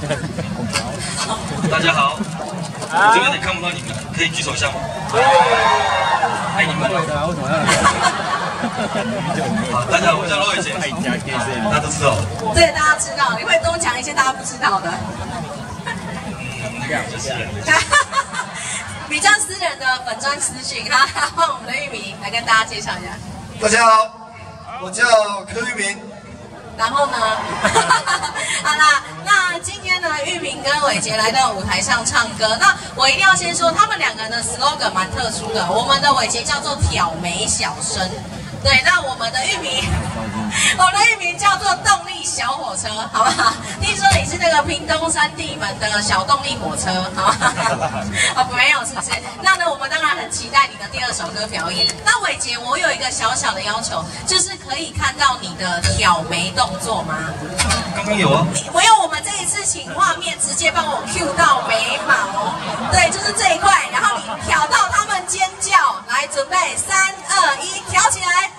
大家好，我这边也看不到你们，可以举手一下吗？爱你们。好，大家好，我叫罗伟杰，大家都知道。对，大家知道，你会多讲一些大家不知道的。嗯，那个就是比较私人的粉砖私讯，哈，换我们的玉明来跟大家介绍一下。大家好，我叫柯玉明。然后呢？好啦，跟伟杰来到舞台上唱歌。那我一定要先说，他们两个人的 slogan 蛮特殊的。我们的伟杰叫做挑眉小生，对，那我们的玉米，我们的玉米叫做动力小火车，好不好？听说你是那个屏东三地门的小动力火车，好吗？哦，没有，是不是？那呢，我们当然很期待你的第二首歌表演。那伟杰，我有一个小小的要求，就是可以看到你的挑眉动作吗？刚刚有啊。我有我们这一次请画接帮我 Q 到眉毛，对，就是这一块，然后你挑到他们尖叫，来准备三二一，挑起来。